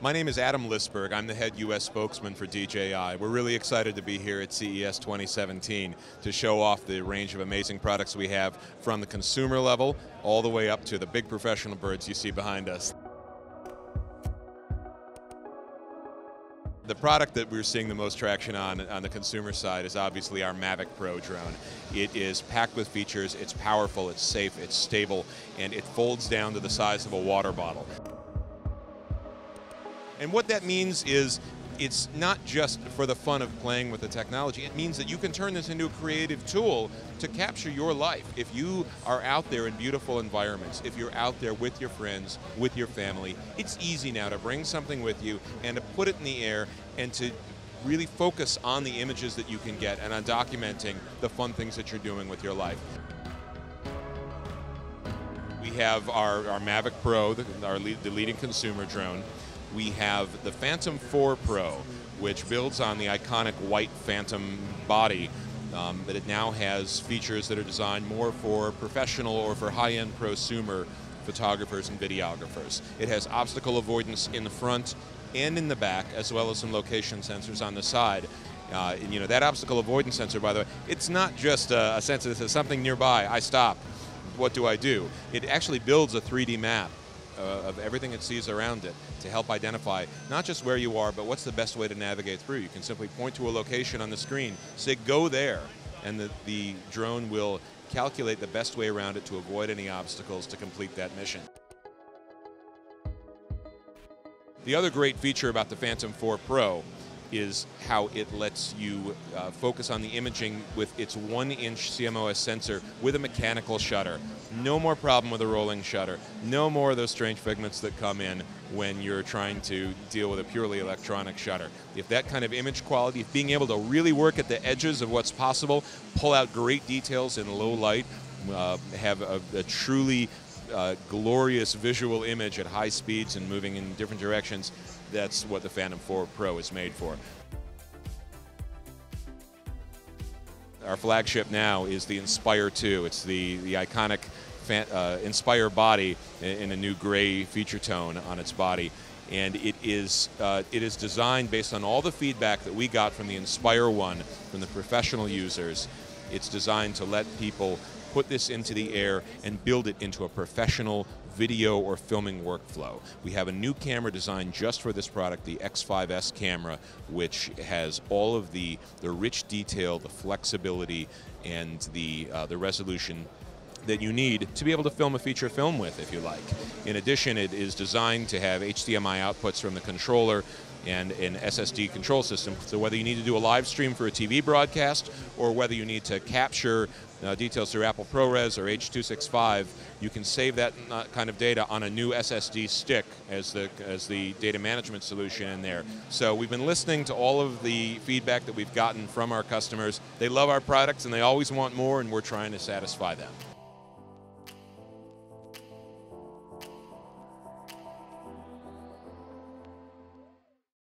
My name is Adam Lisberg. I'm the head U.S. spokesman for DJI. We're really excited to be here at CES 2017 to show off the range of amazing products we have from the consumer level all the way up to the big professional birds you see behind us. The product that we're seeing the most traction on on the consumer side is obviously our Mavic Pro drone. It is packed with features, it's powerful, it's safe, it's stable, and it folds down to the size of a water bottle. And what that means is it's not just for the fun of playing with the technology. It means that you can turn this into a creative tool to capture your life. If you are out there in beautiful environments, if you're out there with your friends, with your family, it's easy now to bring something with you and to put it in the air and to really focus on the images that you can get and on documenting the fun things that you're doing with your life. We have our, our Mavic Pro, the, our lead, the leading consumer drone we have the Phantom 4 Pro, which builds on the iconic white Phantom body, um, but it now has features that are designed more for professional or for high-end prosumer photographers and videographers. It has obstacle avoidance in the front and in the back, as well as some location sensors on the side. Uh, and, you know, that obstacle avoidance sensor, by the way, it's not just a, a sensor that says something nearby, I stop, what do I do? It actually builds a 3D map uh, of everything it sees around it to help identify not just where you are, but what's the best way to navigate through. You can simply point to a location on the screen, say go there, and the, the drone will calculate the best way around it to avoid any obstacles to complete that mission. The other great feature about the Phantom 4 Pro is how it lets you uh, focus on the imaging with its one inch CMOS sensor with a mechanical shutter. No more problem with a rolling shutter. No more of those strange figments that come in when you're trying to deal with a purely electronic shutter. If that kind of image quality, if being able to really work at the edges of what's possible, pull out great details in low light, uh, have a, a truly uh, glorious visual image at high speeds and moving in different directions, that's what the Phantom 4 Pro is made for. Our flagship now is the Inspire 2. It's the, the iconic uh, Inspire body in a new gray feature tone on its body. And it is, uh, it is designed based on all the feedback that we got from the Inspire 1 from the professional users. It's designed to let people put this into the air and build it into a professional video or filming workflow. We have a new camera designed just for this product, the X5S camera, which has all of the, the rich detail, the flexibility, and the, uh, the resolution that you need to be able to film a feature film with, if you like. In addition, it is designed to have HDMI outputs from the controller and an SSD control system. So whether you need to do a live stream for a TV broadcast or whether you need to capture uh, details through Apple ProRes or H.265, you can save that uh, kind of data on a new SSD stick as the, as the data management solution in there. So we've been listening to all of the feedback that we've gotten from our customers. They love our products and they always want more and we're trying to satisfy them.